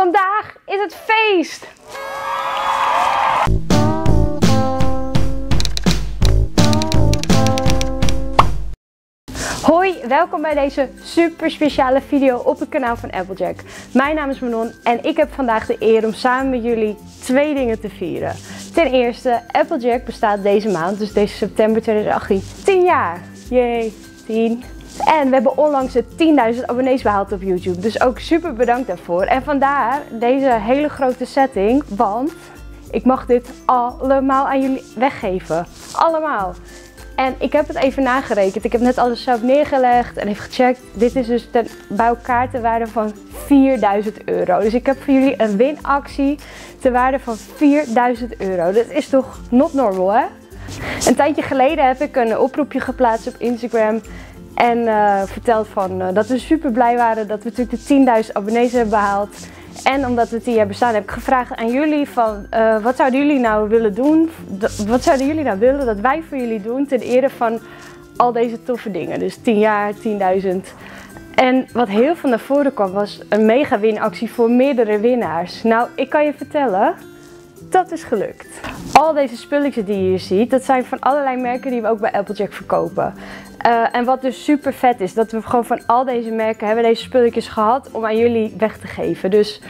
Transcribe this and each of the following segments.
Vandaag is het feest! Hoi, welkom bij deze super speciale video op het kanaal van Applejack. Mijn naam is Manon en ik heb vandaag de eer om samen met jullie twee dingen te vieren. Ten eerste, Applejack bestaat deze maand, dus deze september 2018, 10 jaar. Yay, 10. En we hebben onlangs de 10.000 abonnees behaald op YouTube. Dus ook super bedankt daarvoor. En vandaar deze hele grote setting. Want ik mag dit allemaal aan jullie weggeven. Allemaal. En ik heb het even nagerekend. Ik heb net alles zelf neergelegd en even gecheckt. Dit is dus bij elkaar te waarde van 4000 euro. Dus ik heb voor jullie een winactie te waarde van 4000 euro. Dat is toch not normal hè? Een tijdje geleden heb ik een oproepje geplaatst op Instagram. En uh, van, uh, dat we super blij waren dat we natuurlijk de 10.000 abonnees hebben behaald. En omdat we 10 jaar bestaan, heb ik gevraagd aan jullie van uh, wat zouden jullie nou willen doen? Wat zouden jullie nou willen dat wij voor jullie doen ten ere van al deze toffe dingen? Dus 10 jaar, 10.000. En wat heel veel naar voren kwam was een mega winactie voor meerdere winnaars. Nou, ik kan je vertellen, dat is gelukt. Al deze spulletjes die je hier ziet, dat zijn van allerlei merken die we ook bij Applejack verkopen. Uh, en wat dus super vet is, dat we gewoon van al deze merken hebben deze spulletjes gehad om aan jullie weg te geven. Dus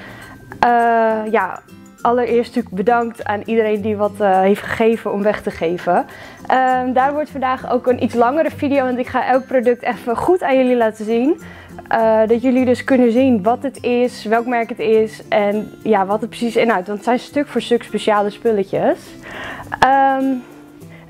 uh, ja, allereerst natuurlijk bedankt aan iedereen die wat uh, heeft gegeven om weg te geven. Ehm, daar wordt vandaag ook een iets langere video, want ik ga elk product even goed aan jullie laten zien. dat jullie dus kunnen zien wat het is, welk merk het is en ja, wat het precies inhoudt. Want het zijn stuk voor stuk speciale spulletjes. Um,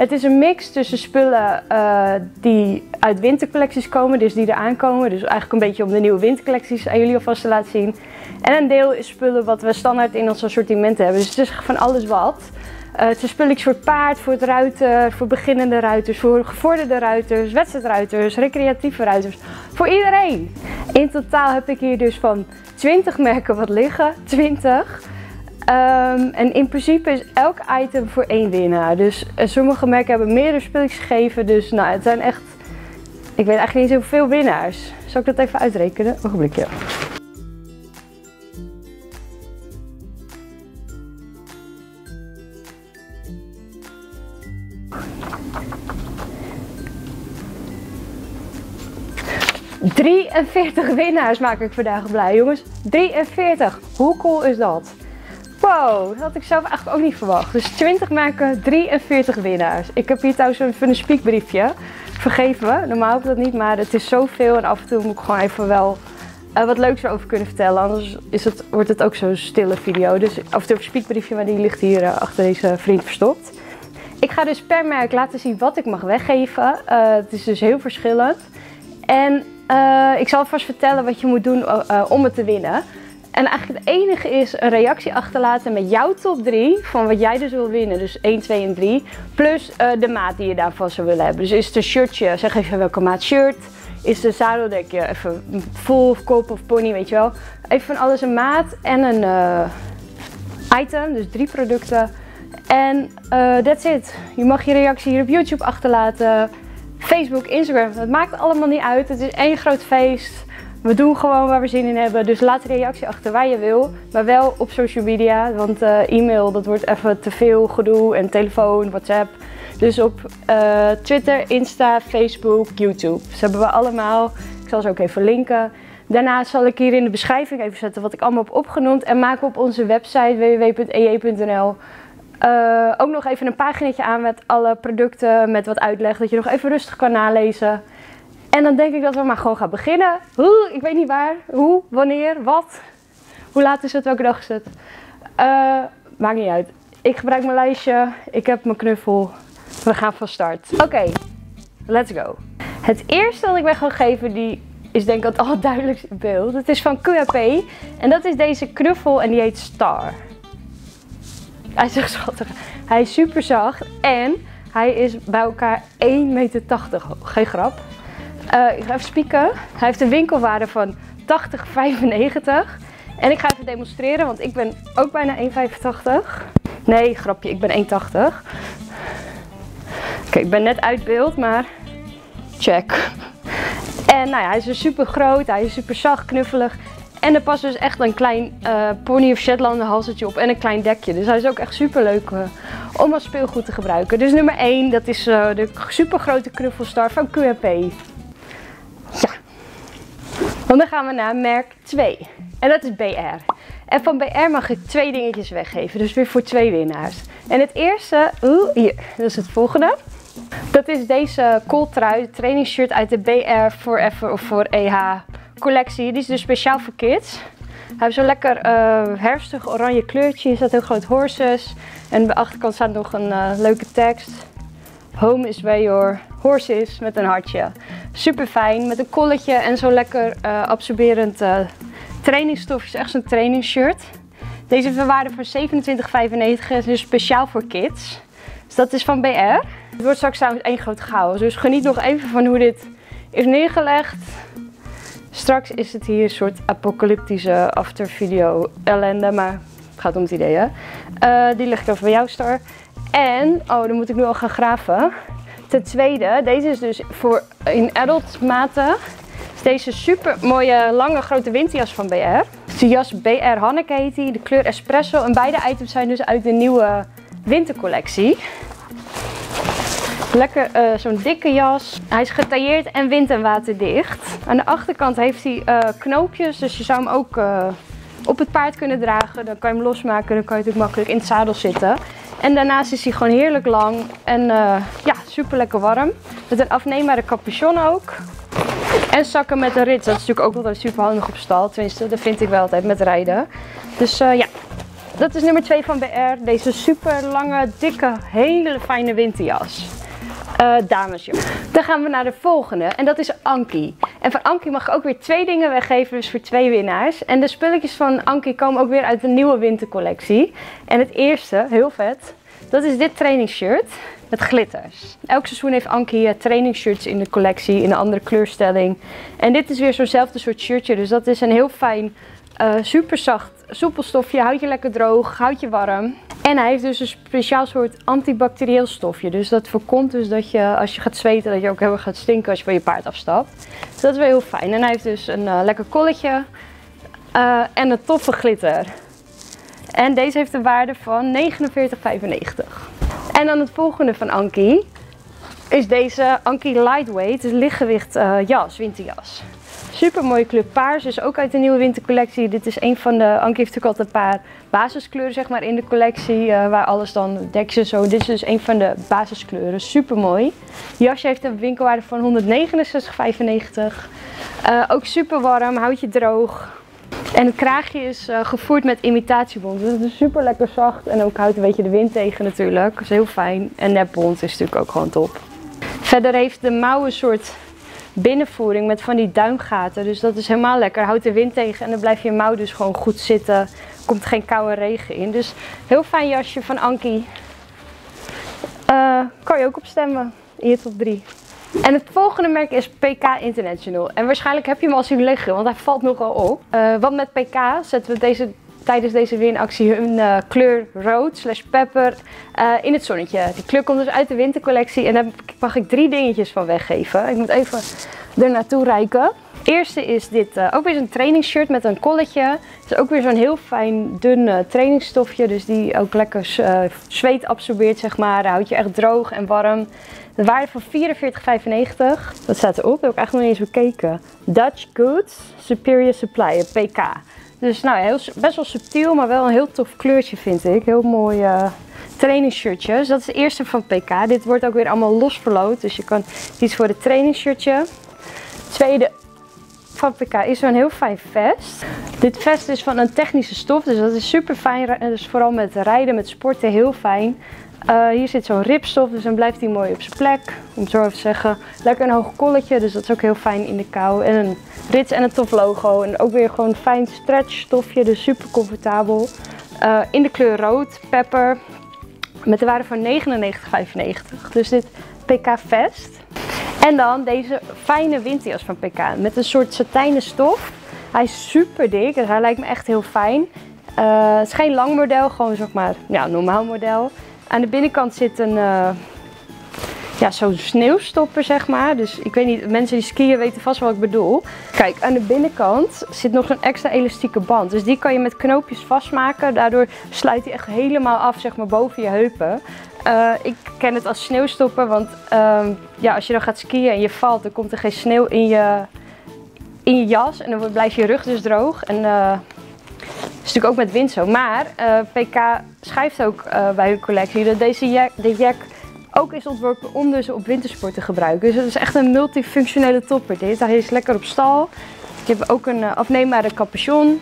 het is een mix tussen spullen uh, die uit wintercollecties komen, dus die eraan komen. Dus eigenlijk een beetje om de nieuwe wintercollecties aan jullie alvast te laten zien. En een deel is spullen wat we standaard in ons assortiment hebben. Dus het is van alles wat. Uh, het is spulletjes voor het paard, voor het ruiter, voor beginnende ruiters, voor gevorderde ruiters, wedstrijdruiters, recreatieve ruiters. Voor iedereen. In totaal heb ik hier dus van 20 merken wat liggen. 20. Um, en in principe is elk item voor één winnaar. Dus uh, sommige merken hebben meerdere spulletjes gegeven. Dus nou, het zijn echt, ik weet eigenlijk niet zoveel winnaars. Zal ik dat even uitrekenen? Ogenblikje. ...43 winnaars maak ik vandaag blij, jongens. 43. Hoe cool is dat? Wow, dat had ik zelf eigenlijk ook niet verwacht. Dus 20 merken, 43 winnaars. Ik heb hier trouwens een speakbriefje. Vergeef me, normaal heb ik dat niet, maar het is zoveel. En af en toe moet ik gewoon even wel uh, wat leuks erover kunnen vertellen. Anders is het, wordt het ook zo'n stille video. Dus af en toe een speakbriefje, maar die ligt hier uh, achter deze vriend verstopt. Ik ga dus per merk laten zien wat ik mag weggeven. Uh, het is dus heel verschillend. En ik zal vast vertellen wat je moet doen om het te winnen. En eigenlijk het enige is een reactie achterlaten met jouw top 3 van wat jij dus wil winnen. Dus 1, 2 en 3. Plus uh, de maat die je daarvan zou willen hebben. Dus is het een shirtje, zeg even welke maat shirt. Is de zadeldekje even full of kop of pony, weet je wel. Even van alles een maat en een uh, item, dus drie producten. En uh, that's it. Je mag je reactie hier op YouTube achterlaten. Facebook, Instagram, het maakt allemaal niet uit. Het is één groot feest. We doen gewoon waar we zin in hebben. Dus laat een reactie achter waar je wil. Maar wel op social media. Want uh, e-mail, dat wordt even te veel gedoe. En telefoon, WhatsApp. Dus op uh, Twitter, Insta, Facebook, YouTube. Dus hebben we allemaal. Ik zal ze ook even linken. Daarnaast zal ik hier in de beschrijving even zetten wat ik allemaal heb opgenoemd. En maken op onze website www.ee.nl uh, ook nog even een paginaatje aan met alle producten. Met wat uitleg. Dat je nog even rustig kan nalezen. En dan denk ik dat we maar gewoon gaan beginnen. Hoe, ik weet niet waar, hoe, wanneer, wat. Hoe laat is het, welke dag is het? Uh, maakt niet uit. Ik gebruik mijn lijstje, ik heb mijn knuffel. We gaan van start. Oké, let's go. Het eerste dat ik weg wil geven, die is denk ik het allerduidelijkste beeld. Het is van QAP en dat is deze knuffel en die heet Star. Hij is echt schattig. Hij is super zacht en hij is bij elkaar 1,80 meter hoog. Geen grap. Uh, ik ga even spieken. Hij heeft een winkelwaarde van 80,95. En ik ga even demonstreren, want ik ben ook bijna 1,85. Nee, grapje, ik ben 1,80. Oké, ik ben net uit beeld, maar check. En nou ja, hij is dus super groot, hij is super zacht, knuffelig. En er past dus echt een klein uh, pony of Shetland halsetje op en een klein dekje. Dus hij is ook echt super leuk uh, om als speelgoed te gebruiken. Dus nummer 1, dat is de super grote knuffelstar van QRP. Ja. Dan gaan we naar merk 2. En dat is BR. En van BR mag ik twee dingetjes weggeven. Dus weer voor twee winnaars. En het eerste, oeh, hier, dat is het volgende. Dat is deze kooltrui trainingsshirt uit de BR Forever of voor EH collectie. Die is dus speciaal voor kids. Hij heeft zo'n lekker uh, herfstig oranje kleurtje. Er staat heel groot horses. En aan de achterkant staat nog een uh, leuke tekst. Home is where your horse is met een hartje. Super fijn met een kolletje en zo'n lekker uh, absorberend is echt zo'n trainingsshirt. Deze verwaarde voor 27,95 is dus speciaal voor kids. Dus dat is van BR. Het wordt straks trouwens één grote chaos. Dus geniet nog even van hoe dit is neergelegd. Straks is het hier een soort apocalyptische aftervideo ellende, maar het gaat om het idee hè. Uh, die ik over bij jou Star. En, oh dan moet ik nu al gaan graven. Ten tweede, deze is dus voor in adult maten. Is deze super mooie lange grote winterjas van BR. De jas BR Hanneke heet die, de kleur espresso. En beide items zijn dus uit de nieuwe wintercollectie. Lekker uh, zo'n dikke jas. Hij is getailleerd en wind- en waterdicht. Aan de achterkant heeft hij uh, knoopjes, dus je zou hem ook uh, op het paard kunnen dragen. Dan kan je hem losmaken, dan kan je natuurlijk makkelijk in het zadel zitten. En daarnaast is hij gewoon heerlijk lang en ja, super lekker warm. Met een afneembare capuchon ook. En zakken met een rits, dat is natuurlijk ook altijd super handig op stal. Tenminste, dat vind ik wel altijd met rijden. Dus ja, dat is nummer 2 van BR. Deze super lange, dikke, hele fijne winterjas uh, damesjas. Dan gaan we naar de volgende en dat is Anki. En van Anki mag ik ook weer twee dingen weggeven, dus voor twee winnaars. En de spulletjes van Anki komen ook weer uit de nieuwe wintercollectie. En het eerste, heel vet, dat is dit trainingsshirt met glitters. Elk seizoen heeft Anki uh, trainingsshirts in de collectie in een andere kleurstelling. En dit is weer zo'nzelfde soort shirtje, dus dat is een heel fijn, uh, super zacht soepel stofje. Houdt je lekker droog, houdt je warm. En hij heeft dus een speciaal soort antibacterieel stofje. Dus dat voorkomt dus dat je als je gaat zweten, dat je ook heel erg gaat stinken als je van je paard afstapt. Dus dat is wel heel fijn. En hij heeft dus een uh, lekker kolletje uh, en een toffe glitter. En deze heeft een waarde van 49,95. En dan het volgende van Anki is deze Anki Lightweight, dus lichtgewicht uh, jas, winterjas. Super mooie kleur paars, dus ook uit de nieuwe wintercollectie. Dit is een van de, Anke heeft natuurlijk altijd een paar basiskleuren zeg maar in de collectie. Uh, waar alles dan dekjes zo. Dit is dus een van de basiskleuren, super mooi. jasje heeft een winkelwaarde van 169,95. Uh, ook super warm, houdt je droog. En het kraagje is uh, gevoerd met imitatiebond. Dus het is super lekker zacht en ook houdt een beetje de wind tegen natuurlijk. Dat is heel fijn. En nepbond is natuurlijk ook gewoon top. Verder heeft de mouw een soort binnenvoering met van die duimgaten. Dus dat is helemaal lekker. Houdt de wind tegen en dan blijft je mouw dus gewoon goed zitten. Komt geen koude regen in. Dus heel fijn jasje van Anki. Uh, kan je ook opstemmen in je top 3. En het volgende merk is PK International. En waarschijnlijk heb je hem al zien liggen, want hij valt nogal op. Uh, want met PK zetten we deze tijdens deze winactie hun uh, kleur rood slash pepper uh, in het zonnetje. Die kleur komt dus uit de wintercollectie en daar mag ik drie dingetjes van weggeven. Ik moet even er naartoe reiken. Eerste is dit uh, ook weer zo'n trainingsshirt met een kolletje. Het is ook weer zo'n heel fijn dun trainingsstofje, dus die ook lekker zweet absorbeert zeg maar. Houdt je echt droog en warm. De waarde van 44,95. Wat staat erop? Dat heb ik eigenlijk nog niet eens bekeken. Dutch Goods Superior Supply, PK. Dus nou, heel, best wel subtiel, maar wel een heel tof kleurtje vind ik. Heel mooi uh, trainingsshirtje. Dus dat is de eerste van PK. Dit wordt ook weer allemaal los verloot. Dus je kan iets voor het trainingsshirtje. Tweede van PK is zo'n heel fijn vest. Dit vest is van een technische stof, dus dat is super fijn. Dus vooral met rijden, met sporten heel fijn. Uh, hier zit zo'n ripstof, dus dan blijft hij mooi op zijn plek. Om zo even te zeggen. Lekker een hoog kolletje, dus dat is ook heel fijn in de kou. En een rits en een tof logo. En ook weer gewoon fijn stretch stofje, dus super comfortabel. Uh, in de kleur rood, pepper. Met de waarde van 99,95. Dus dit PK Vest. En dan deze fijne winterjas van PK. Met een soort satijnen stof. Hij is super dik, dus hij lijkt me echt heel fijn. Uh, het is geen lang model, gewoon zeg maar ja, normaal model. Aan de binnenkant zit een, uh, ja, zo'n sneeuwstopper, zeg maar. Dus ik weet niet, mensen die skiën weten vast wat ik bedoel. Kijk, aan de binnenkant zit nog zo'n extra elastieke band. Dus die kan je met knoopjes vastmaken. Daardoor sluit hij echt helemaal af, zeg maar, boven je heupen. Uh, ik ken het als sneeuwstopper, want uh, ja, als je dan gaat skiën en je valt, dan komt er geen sneeuw in je, in je jas. En dan blijft je rug dus droog. En dat is natuurlijk ook met wind zo. Maar uh, PK schrijft ook bij hun collectie dat deze jack, de jack ook is ontworpen om dus op wintersport te gebruiken. Dus het is echt een multifunctionele topper dit. Hij is lekker op stal. Je hebt ook een afneembare capuchon.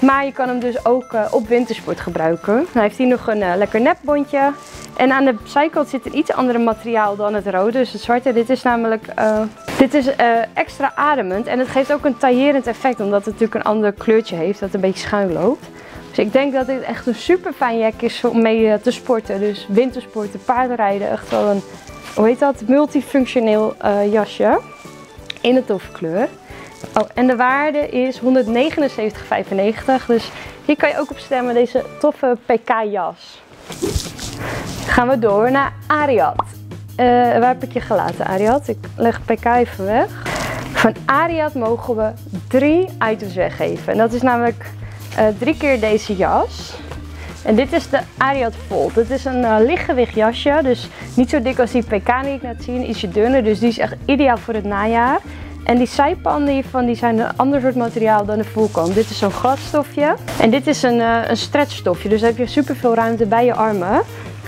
Maar je kan hem dus ook uh, op wintersport gebruiken. Dan heeft hij nog een uh, lekker nepbondje. En aan de zijkant zit een iets ander materiaal dan het rode, dus het zwarte. Dit is namelijk uh, dit is, extra ademend en het geeft ook een taillerend effect. Omdat het natuurlijk een ander kleurtje heeft dat een beetje schuin loopt. Dus ik denk dat dit echt een super fijn jack is om mee te sporten. Dus wintersporten, paardenrijden, echt wel een, hoe heet dat, multifunctioneel jasje. In een toffe kleur. Oh, en de waarde is 179,95. Dus hier kan je ook op stemmen, deze toffe PK-jas. Gaan we door naar Ariad. Uh, waar heb ik je gelaten, Ariad? Ik leg PK even weg. Van Ariad mogen we drie items weggeven. En dat is namelijk uh, drie keer deze jas. En dit is de Ariad Volt. Het is een uh, lichtgewicht jasje, dus niet zo dik als die PK die ik net zie, ietsje dunner. Dus die is echt ideaal voor het najaar. En die zijpanden hiervan die zijn een ander soort materiaal dan de voorkant. Dit is zo'n glasstofje. En dit is een, uh, een stretchstofje. Dus heb je super veel ruimte bij je armen.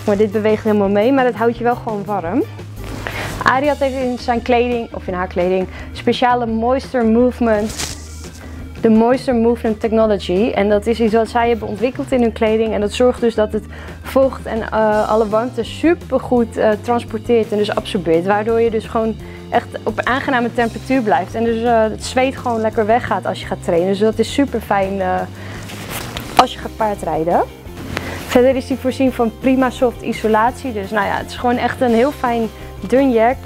Maar dit beweegt helemaal mee, maar dat houdt je wel gewoon warm. Ariad heeft in zijn kleding, of in haar kleding, speciale Moisture Movement de Moisture Movement Technology. En dat is iets wat zij hebben ontwikkeld in hun kleding. En dat zorgt dus dat het vocht en uh, alle warmte super goed uh, transporteert en dus absorbeert. Waardoor je dus gewoon echt op aangename temperatuur blijft. En dus uh, het zweet gewoon lekker weggaat als je gaat trainen. Dus dat is super fijn als je gaat paardrijden. Verder is die voorzien van prima soft isolatie. Dus nou ja, het is gewoon echt een heel fijn dun jack.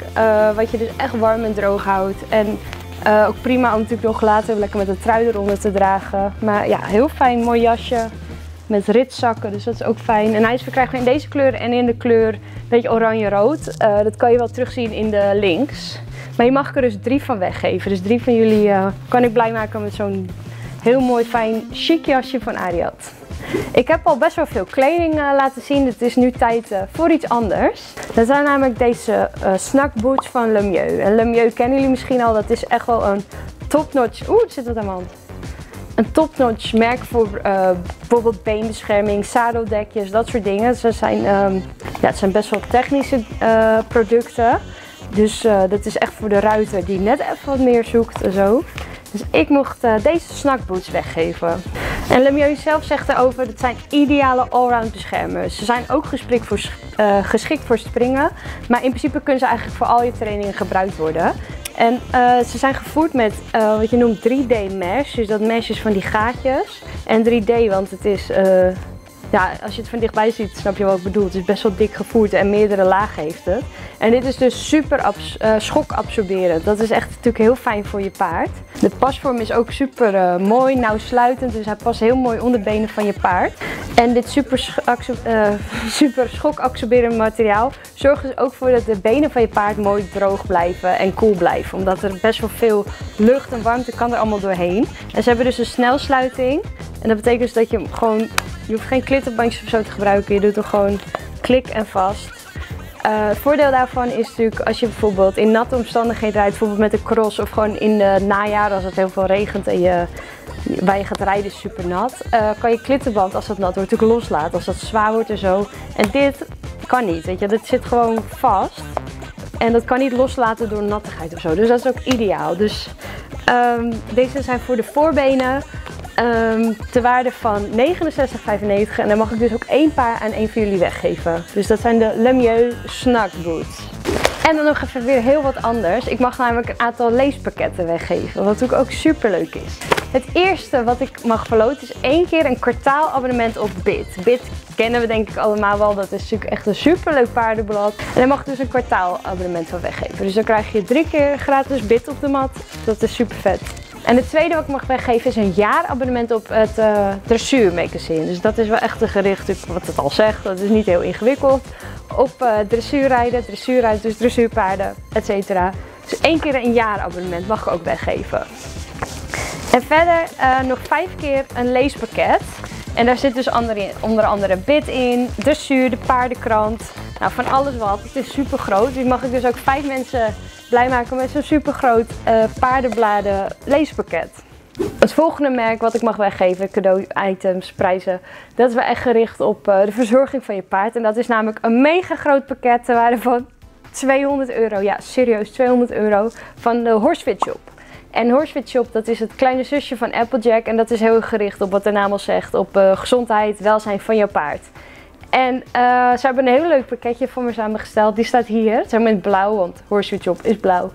wat je dus echt warm en droog houdt. En ook prima om natuurlijk nog later lekker met een trui eronder te dragen. Maar ja, heel fijn, mooi jasje met ritzakken, dus dat is ook fijn. En hij is verkrijgbaar in deze kleur en in de kleur beetje oranje-rood. Uh, dat kan je wel terugzien in de links. Maar je mag er dus drie van weggeven. Dus drie van jullie uh, kan ik blij maken met zo'n heel mooi fijn chic jasje van Ariat. Ik heb al best wel veel kleding uh, laten zien. Het is nu tijd voor iets anders. Dat zijn namelijk deze uh, snackboots van Lemieux. En Lemieux kennen jullie misschien al. Dat is echt wel een topnotch... Oeh, er zit wat aan mijn hand. Een topnotch merk voor bijvoorbeeld beenbescherming, zadeldekjes, dat soort dingen. Ze zijn, um, ja, het zijn best wel technische producten. Dus dat is echt voor de ruiter die net even wat meer zoekt en zo. Dus ik mocht deze snackboots weggeven. En Lemieux zelf zegt erover, het zijn ideale allround beschermers. Ze zijn ook geschikt voor springen, maar in principe kunnen ze eigenlijk voor al je trainingen gebruikt worden. En uh, ze zijn gevoerd met wat je noemt 3D mesh, dus dat mesh is van die gaatjes. En 3D, want het is ja, als je het van dichtbij ziet, snap je wat ik bedoel. Het is best wel dik gevoerd en meerdere lagen heeft het. En dit is dus super uh, schokabsorberend. Dat is echt natuurlijk heel fijn voor je paard. De pasvorm is ook super uh, mooi, nauw sluitend. Dus hij past heel mooi onder de benen van je paard. En dit super, super schokabsorberend materiaal zorgt dus ook voor dat de benen van je paard mooi droog blijven en koel blijven. Omdat er best wel veel lucht en warmte kan er allemaal doorheen. En ze hebben dus een snelsluiting. En dat betekent dus dat je gewoon je hoeft geen klitterbandjes of zo te gebruiken. Je doet er gewoon klik en vast. Uh, het voordeel daarvan is natuurlijk als je bijvoorbeeld in natte omstandigheden rijdt, bijvoorbeeld met een cross of gewoon in de najaar als het heel veel regent en je, waar je gaat rijden is super nat, uh, kan je klittenband als dat nat wordt natuurlijk loslaten als dat zwaar wordt en zo. En dit kan niet, weet je, dit zit gewoon vast en dat kan niet loslaten door nattigheid of zo. Dus dat is ook ideaal. Dus um, deze zijn voor de voorbenen. Um, te waarde van 69,95 en dan mag ik dus ook één paar aan één van jullie weggeven. Dus dat zijn de Lemieux Snack Boots. En dan nog even weer heel wat anders. Ik mag namelijk een aantal leespakketten weggeven, wat natuurlijk ook super leuk is. Het eerste wat ik mag verloten is één keer een kwartaalabonnement op BIT. BIT kennen we denk ik allemaal wel, dat is natuurlijk echt een super leuk paardenblad. En daar mag ik dus een kwartaalabonnement van weggeven. Dus dan krijg je drie keer gratis BIT op de mat. Dat is super vet. En het tweede wat ik mag weggeven is een jaarabonnement op het uh, dressuur magazine. Dus dat is wel echt een gericht, wat het al zegt, dat is niet heel ingewikkeld. Op uh, dressuurrijden, dressuurrijden, dus dressuurpaarden, etc. Dus één keer een jaarabonnement mag ik ook weggeven. En verder uh, nog vijf keer een leespakket. En daar zit dus onder, onder andere bit in, dressuur, de paardenkrant. Nou, van alles wat. Het is super groot. Die mag ik dus ook vijf mensen blij maken met zo'n super groot uh, paardenbladen leespakket. Het volgende merk wat ik mag weggeven, cadeau-items, prijzen, dat is wel echt gericht op uh, de verzorging van je paard. En dat is namelijk een mega groot pakket ter waarde van 200 euro. Ja, serieus, 200 euro van de Horsefit Shop. En Horsefit Shop, dat is het kleine zusje van Applejack. En dat is heel gericht op wat de naam al zegt, op uh, gezondheid, welzijn van jouw paard. En uh, ze hebben een heel leuk pakketje voor me samengesteld. Die staat hier. Het is blauw, want Horseshoe Shop is blauw.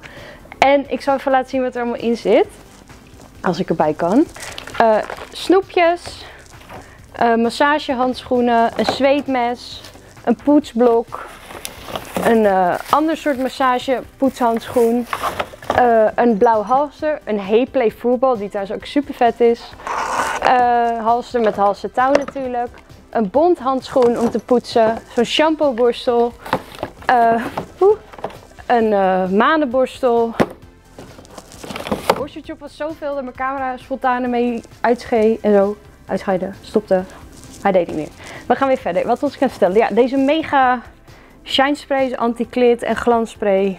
En ik zal even laten zien wat er allemaal in zit. Als ik erbij kan. Uh, snoepjes. Uh, massagehandschoenen. Een zweetmes. Een poetsblok. Een ander soort massage poetshandschoen. een blauw halster. Een Heyplay voetbal die trouwens ook super vet is. halster met halster touw natuurlijk een bondhandschoen om te poetsen, zo'n shampoeborstel, uh, een uh, manenborstel. Borsteltje was zoveel dat mijn camera spontaan mee uitschee en zo. Uitscheiden, stopte. Hij deed niet meer. We gaan weer verder. Wat was ik gaan vertellen? Ja, deze mega shine spray is anti-klit en glansspray.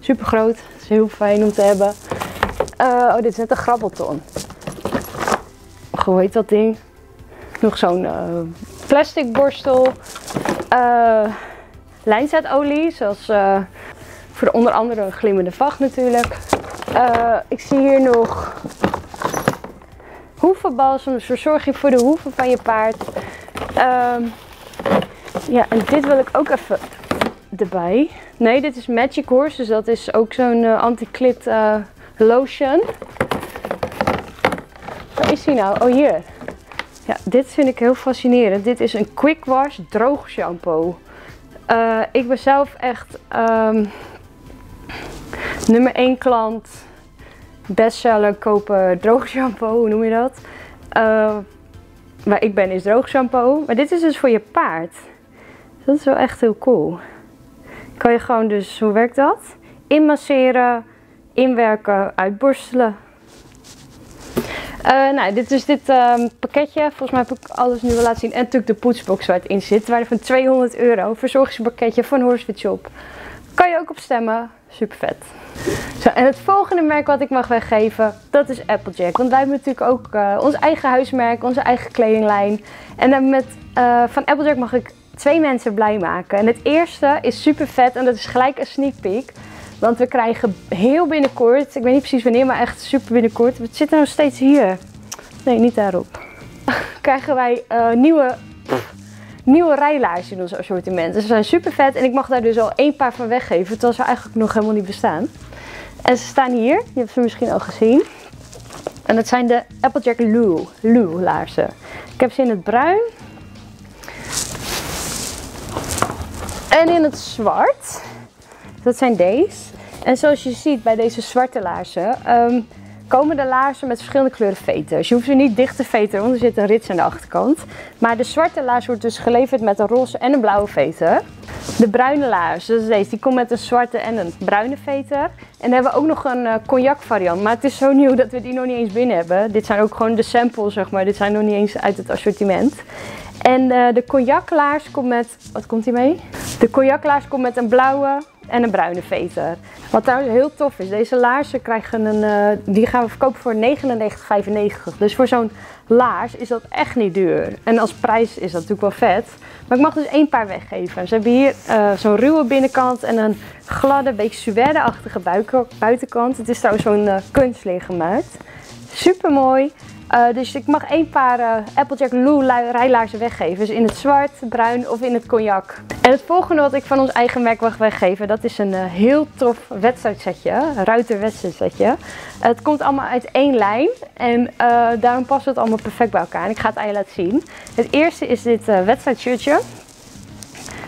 Super groot. is heel fijn om te hebben. Uh, oh, dit is net een grabbelton. Hoe heet dat ding? Nog zo'n uh, plastic borstel. Uh, lijnzetolie, zoals uh, voor onder andere glimmende vacht natuurlijk. ik zie hier nog hoevenbalsem, dus verzorging voor de hoeven van je paard. Ehm, ja, en dit wil ik ook even erbij. Nee, dit is Magic Horse, dus dat is ook zo'n anti-clit lotion. Waar is die nou? Oh, hier. Ja, dit vind ik heel fascinerend. Dit is een quick wash droog shampoo. Uh, ik ben zelf echt um, nummer 1 klant. Bestseller kopen droog shampoo, hoe noem je dat? Uh, waar ik ben is droog shampoo. Maar dit is dus voor je paard. Dat is wel echt heel cool. Kan je gewoon dus, hoe werkt dat? Inmasseren, inwerken, uitborstelen. Uh, nou, dit is dit um, pakketje. Volgens mij heb ik alles nu wel laten zien. En natuurlijk de poetsbox waar het in zit. Waarde van 200 euro. Verzorgingspakketje van Horsefit Shop. Kan je ook op stemmen. Super vet. Zo, en het volgende merk wat ik mag weggeven, dat is Applejack. Want wij hebben natuurlijk ook uh, ons eigen huismerk, onze eigen kledinglijn. En dan met, uh, van Applejack mag ik twee mensen blij maken. En het eerste is super vet en dat is gelijk een sneak peek. Want we krijgen heel binnenkort, ik weet niet precies wanneer, maar echt super binnenkort. Het zit nou steeds hier. Nee, niet daarop. krijgen wij uh, nieuwe, nieuwe rijlaars in ons assortiment. Dus ze zijn super vet en ik mag daar dus al één paar van weggeven. Terwijl ze eigenlijk nog helemaal niet bestaan. En ze staan hier, je hebt ze misschien al gezien. En dat zijn de Applejack Lou, Lou laarzen. Ik heb ze in het bruin. En in het zwart. Dat zijn deze. En zoals je ziet bij deze zwarte laarzen, ehm, komen de laarzen met verschillende kleuren veters. Dus je hoeft ze niet dicht te veteren, want er zit een rits aan de achterkant. Maar de zwarte laars wordt dus geleverd met een roze en een blauwe veter. De bruine laars, dat is deze, die komt met een zwarte en een bruine veter. En dan hebben we ook nog een uh, cognac variant, maar het is zo nieuw dat we die nog niet eens binnen hebben. Dit zijn ook gewoon de samples, zeg maar. Dit zijn nog niet eens uit het assortiment. En uh, de cognaclaars komt met, wat komt die mee? De cognaclaars komt met een blauwe, en een bruine veter. Wat trouwens heel tof is, deze laarzen krijgen een, uh, die gaan we verkopen voor 99,95. Dus voor zo'n laars is dat echt niet duur. En als prijs is dat natuurlijk wel vet. Maar ik mag dus één paar weggeven. Ze hebben hier uh, zo'n ruwe binnenkant en een gladde, beetje suède-achtige buitenkant. Het is trouwens zo'n uh, kunstleer gemaakt. Super mooi. Uh, dus ik mag één paar uh, Applejack Lou rijlaarzen weggeven. Dus in het zwart, bruin of in het cognac. En het volgende wat ik van ons eigen merk mag weggeven, dat is een uh, heel tof wedstrijdsetje. Ruiter wedstrijdsetje. het komt allemaal uit één lijn en daarom past het allemaal perfect bij elkaar. En ik ga het aan je laten zien. Het eerste is dit wedstrijdshirtje.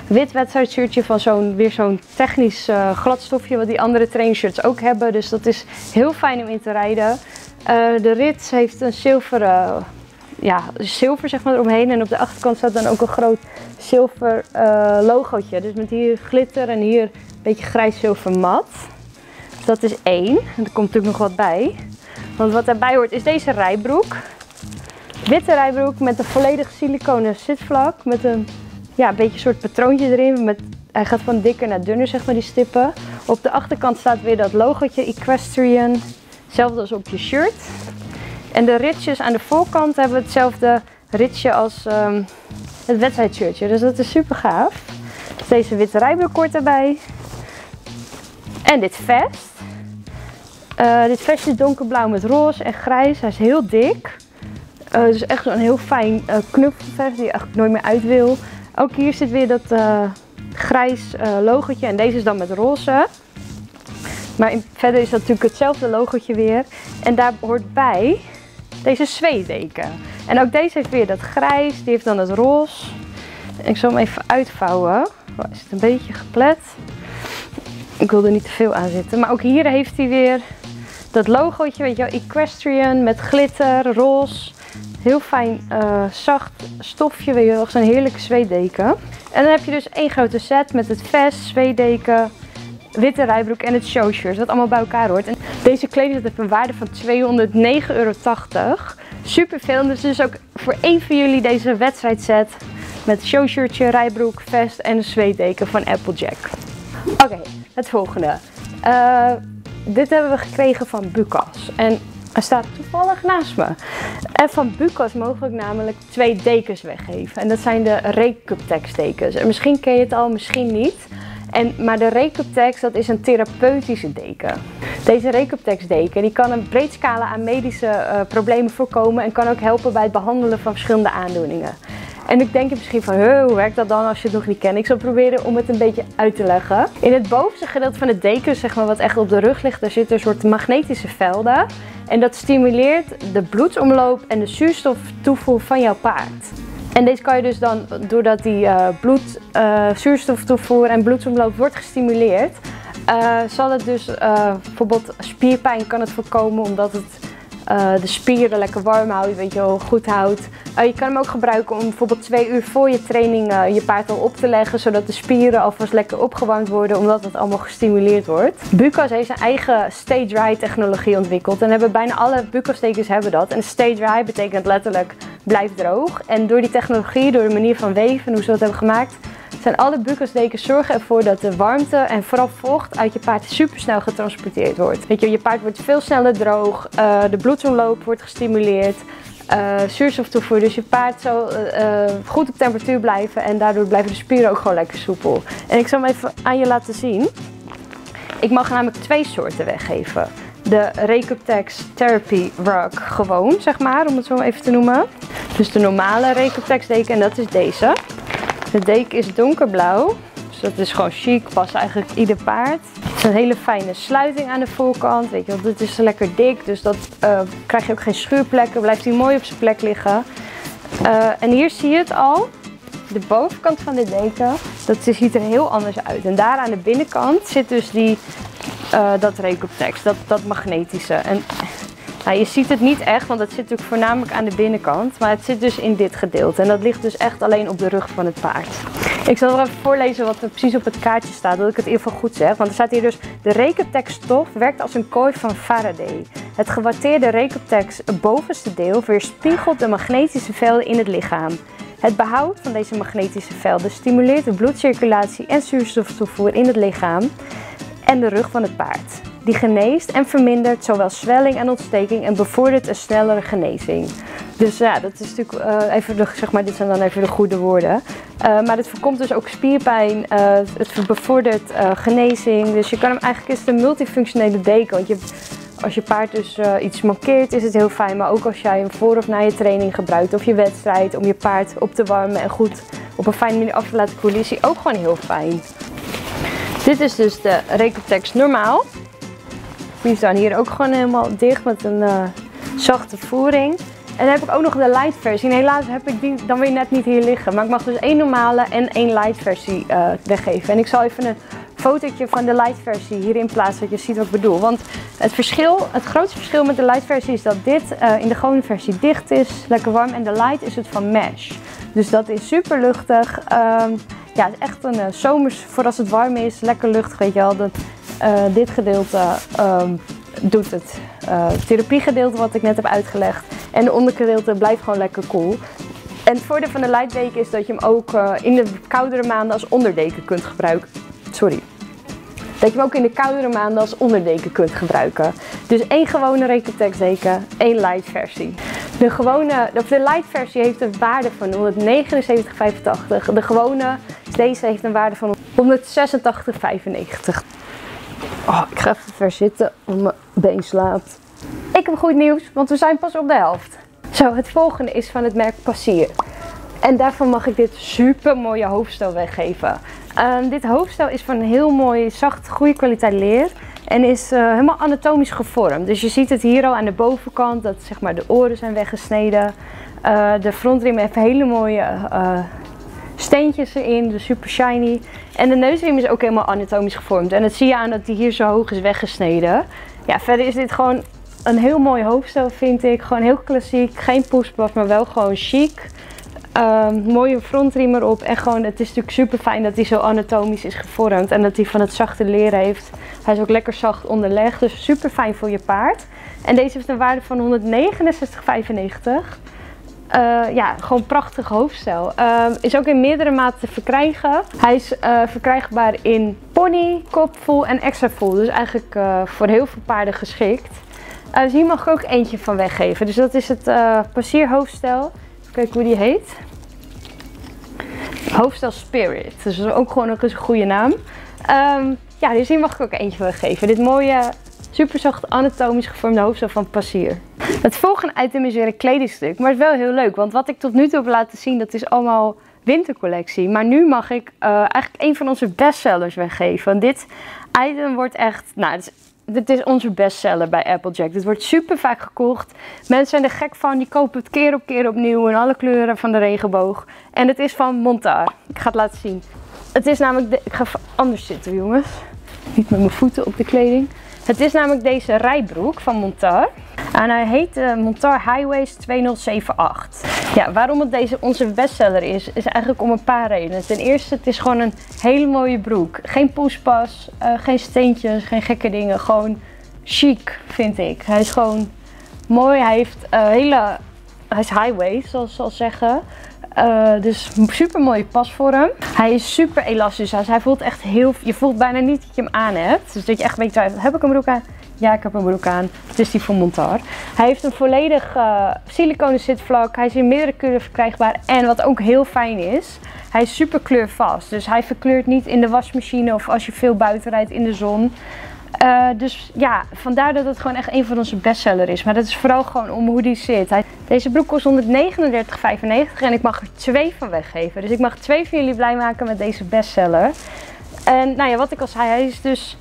Wit wedstrijdshirtje van zo'n weer zo'n technisch gladstofje wat die andere trainingsshirts ook hebben. Dus dat is heel fijn om in te rijden. De rits heeft een zilveren, ja, zilver zeg maar eromheen. En op de achterkant staat dan ook een groot zilver uh, logootje. Dus met hier glitter en hier een beetje grijs-zilver mat. Dat is één. En er komt natuurlijk nog wat bij. Want wat daarbij hoort is deze rijbroek. Witte rijbroek met een volledig siliconen zitvlak. Met een ja, een beetje soort patroontje erin. Met, hij gaat van dikker naar dunner, zeg maar, die stippen. Op de achterkant staat weer dat logootje Equestrian. Hetzelfde als op je shirt. En de ritjes aan de voorkant hebben hetzelfde ritje als um, het wedstrijdshirtje. Dus dat is super gaaf. Dus deze witte rijbroek erbij. En dit vest. Uh, dit vest is donkerblauw met roze en grijs. Hij is heel dik. Uh, dus echt een heel fijn uh, knuffelvest die je eigenlijk nooit meer uit wil. Ook hier zit weer dat grijs logotje en deze is dan met roze. Maar verder is dat natuurlijk hetzelfde logotje weer. En daar hoort bij deze zweedeken. En ook deze heeft weer dat grijs, die heeft dan het roze. Ik zal hem even uitvouwen. Oh, is het een beetje geplet? Ik wil er niet te veel aan zitten. Maar ook hier heeft hij weer dat logootje, weet je wel, equestrian met glitter, roze. Heel fijn uh, zacht stofje, weet je wel, zo'n heerlijke zweetdeken. En dan heb je dus één grote set met het vest, zweetdeken, witte rijbroek en het showshirt, dat allemaal bij elkaar hoort. En deze kleding heeft een waarde van 209,80 euro. Super veel, dus dus ook voor één van jullie deze wedstrijdset met showshirtje, rijbroek, vest en een zweetdeken van Applejack. Oké, het volgende. Uh, dit hebben we gekregen van Bukas. En hij staat toevallig naast me. En van Bukas mogen we namelijk twee dekens weggeven. En dat zijn de Recuptex dekens. En misschien ken je het al, misschien niet. En, maar de Recuptex dat is een therapeutische deken. Deze Recuptex deken die kan een breed scala aan medische uh, problemen voorkomen en kan ook helpen bij het behandelen van verschillende aandoeningen. En ik denk je misschien van, hoe werkt dat dan als je het nog niet kent? Ik zal proberen om het een beetje uit te leggen. In het bovenste gedeelte van het deken, zeg maar wat echt op de rug ligt, daar zitten een soort magnetische velden. En dat stimuleert de bloedsomloop en de zuurstoftoevoer van jouw paard. En deze kan je dus dan, doordat die uh, bloed, uh, en bloedsomloop wordt gestimuleerd, uh, zal het dus bijvoorbeeld spierpijn kan het voorkomen omdat het uh, de spieren lekker warm houdt, weet je wel, goed houdt. Uh, je kan hem ook gebruiken om bijvoorbeeld twee uur voor je training uh, je paard al op te leggen, zodat de spieren alvast lekker opgewarmd worden, omdat het allemaal gestimuleerd wordt. Bucas heeft zijn eigen stay dry technologie ontwikkeld en hebben bijna alle Bucas hebben dat. En stay dry betekent letterlijk blijf droog. En door die technologie, door de manier van weven, hoe ze dat hebben gemaakt, zijn alle bucosdekens zorgen ervoor dat de warmte en vooral vocht uit je paard supersnel getransporteerd wordt. Weet je, je paard wordt veel sneller droog, uh, de bloedsomloop wordt gestimuleerd, uh, zuurstoftoevoer. Dus je paard zal uh, goed op temperatuur blijven en daardoor blijven de spieren ook gewoon lekker soepel. En ik zal hem even aan je laten zien. Ik mag namelijk twee soorten weggeven. De Recuptex Therapy Rug gewoon, zeg maar, om het zo even te noemen. Dus de normale Recuptex deken en dat is deze. De deken is donkerblauw. Dus dat is gewoon chic, past eigenlijk ieder paard. Het is een hele fijne sluiting aan de voorkant. Weet je wel, dit is lekker dik, dus dat uh, krijg je ook geen schuurplekken. Blijft hij mooi op zijn plek liggen. Uh, en hier zie je het al. De bovenkant van de deken, dat ziet er heel anders uit. En daar aan de binnenkant zit dus die, uh, dat Recoptex, dat, dat magnetische. En nou, je ziet het niet echt, want het zit natuurlijk voornamelijk aan de binnenkant. Maar het zit dus in dit gedeelte. En dat ligt dus echt alleen op de rug van het paard. Ik zal nog even voorlezen wat er precies op het kaartje staat, dat ik het geval goed zeg. Want er staat hier dus, de Recuptex stof werkt als een kooi van Faraday. Het gewatteerde Recuptex bovenste deel weerspiegelt de magnetische velden in het lichaam. Het behoud van deze magnetische velden stimuleert de bloedcirculatie en zuurstoftoevoer in het lichaam en de rug van het paard. Die geneest en vermindert zowel zwelling en ontsteking en bevordert een snellere genezing. Dus ja, dat is natuurlijk uh, even de, zeg maar, dit zijn dan even de goede woorden. Uh, maar het voorkomt dus ook spierpijn, uh, het bevordert genezing. Dus je kan hem eigenlijk, is het een multifunctionele deken. Want je, als je paard dus iets mankeert is het heel fijn. Maar ook als jij hem voor of na je training gebruikt of je wedstrijd om je paard op te warmen en goed op een fijne manier af te laten koelen, is hij ook gewoon heel fijn. Dit is dus de Recoptex normaal. Die staan hier ook gewoon helemaal dicht met een uh, zachte voering. En dan heb ik ook nog de light versie. Helaas heb ik die dan weer net niet hier liggen. Maar ik mag dus één normale en één light versie uh, weggeven. En ik zal even een fotootje van de light versie hierin plaatsen, dat je ziet wat ik bedoel. Want het verschil, het grootste verschil met de light versie is dat dit uh, in de gewone versie dicht is, lekker warm. En de light is het van mesh. Dus dat is super luchtig. Um, ja, het is echt een uh, zomers, voor als het warm is, lekker luchtig, weet je wel. Dat, uh, dit gedeelte um, doet het uh, therapiegedeelte wat ik net heb uitgelegd. En de ondergedeelte blijft gewoon lekker. Cool. En het voordeel van de lightdeken is dat je hem ook uh, in de koudere maanden als onderdeken kunt gebruiken. Sorry. Dat je hem ook in de koudere maanden als onderdeken kunt gebruiken. Dus één gewone Recotex deken, één light versie. De gewone, of de light versie heeft een waarde van 179,85. De gewone, deze heeft een waarde van 186,95. Oh, ik ga even ver zitten, want mijn been slaapt. Ik heb goed nieuws, want we zijn pas op de helft. Zo, het volgende is van het merk Passier. En daarvan mag ik dit super mooie hoofdstel weggeven. Uh, dit hoofdstel is van heel mooi, zacht, goede kwaliteit leer. En is uh, helemaal anatomisch gevormd. Dus je ziet het hier al aan de bovenkant, dat zeg maar de oren zijn weggesneden. Uh, de frontriem heeft hele mooie steentjes erin, dus super shiny. En de neusriem is ook helemaal anatomisch gevormd. En dat zie je aan dat die hier zo hoog is weggesneden. Ja, verder is dit gewoon een heel mooi hoofdstel vind ik. Gewoon heel klassiek, geen poespas, maar wel gewoon chic. Um, mooie frontriem erop en gewoon, het is natuurlijk super fijn dat hij zo anatomisch is gevormd en dat hij van het zachte leer heeft. Hij is ook lekker zacht onderlegd, dus super fijn voor je paard. En deze heeft een waarde van 169,95. Uh, ja, gewoon prachtig hoofdstel. Uh, is ook in meerdere maten te verkrijgen. Hij is uh, verkrijgbaar in pony, kopvol en extra vol. Dus eigenlijk uh, voor heel veel paarden geschikt. dus hier mag ik ook eentje van weggeven. Dus dat is het passierhoofdstel. Kijk hoe die heet. Hoofdstel Spirit. Dus is ook gewoon nog eens een goede naam. Um, ja, dus hier mag ik ook eentje van weggeven. Dit mooie super zacht anatomisch gevormde hoofdstel van Passier. Het volgende item is weer een kledingstuk, maar het is wel heel leuk. Want wat ik tot nu toe heb laten zien, dat is allemaal wintercollectie. Maar nu mag ik uh, eigenlijk een van onze bestsellers weggeven. Dit item wordt echt, nou, is, dit is onze bestseller bij Applejack. Dit wordt super vaak gekocht. Mensen zijn er gek van, die kopen het keer op keer opnieuw in alle kleuren van de regenboog. En het is van Montar. Ik ga het laten zien. Het is namelijk, de, ik ga anders zitten jongens. Niet met mijn voeten op de kleding. Het is namelijk deze rijbroek van Montar. En hij heet uh, Montar Highways 2078. Ja, waarom het deze onze bestseller is, is eigenlijk om een paar redenen. Ten eerste, het is gewoon een hele mooie broek. Geen poespas, uh, geen steentjes, geen gekke dingen. Gewoon chic, vind ik. Hij is gewoon mooi. Hij heeft uh, hele... Hij is highways, zoals ze al zeggen. Uh, dus super mooie pasvorm. Hij is super elastisch. Hij voelt echt heel. Je voelt bijna niet dat je hem aan hebt. Dus dat je echt weet, heb ik een broek aan? Ja, ik heb een broek aan. Het is die van Montar. Hij heeft een volledig uh, siliconen zitvlak. Hij is in meerdere kleuren verkrijgbaar. En wat ook heel fijn is, hij is super kleurvast. Dus hij verkleurt niet in de wasmachine of als je veel buiten rijdt in de zon. Uh, dus ja, vandaar dat het gewoon echt een van onze bestsellers is. Maar dat is vooral gewoon om hoe die zit. Deze broek kost 139,95 en ik mag er twee van weggeven. Dus ik mag twee van jullie blij maken met deze bestseller. En nou ja, wat ik al zei, hij is dus...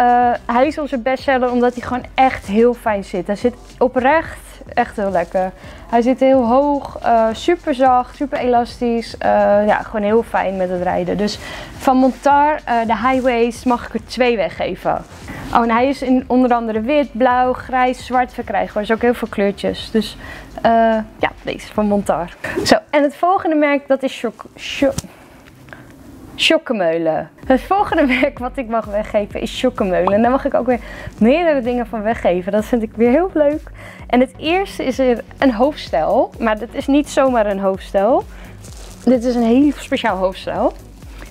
Uh, hij is onze bestseller omdat hij gewoon echt heel fijn zit. Hij zit oprecht echt heel lekker. Hij zit heel hoog, uh, super zacht, super elastisch. Uh, ja, gewoon heel fijn met het rijden. Dus van Montar, de Highways, mag ik er twee weggeven. Oh, en hij is in onder andere wit, blauw, grijs, zwart verkrijgbaar. Dus ook heel veel kleurtjes. Dus ja, deze van Montar. Zo, en het volgende merk, dat is. Shock. Chockemeulen. Het volgende merk wat ik mag weggeven is Chockemeulen. En daar mag ik ook weer meerdere dingen van weggeven. Dat vind ik weer heel leuk. En het eerste is er een hoofdstel. Maar dit is niet zomaar een hoofdstel. Dit is een heel speciaal hoofdstel.